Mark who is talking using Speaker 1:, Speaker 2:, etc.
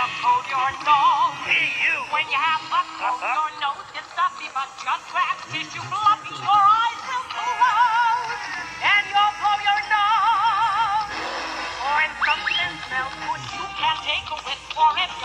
Speaker 1: Don't your nose. Hey, you. When you have a cold, your uh-huh. nose gets stuffy, but just grab tissue fluffy, your eyes will close. And you'll blow your nose. When something smells good, you can take a whiff for it.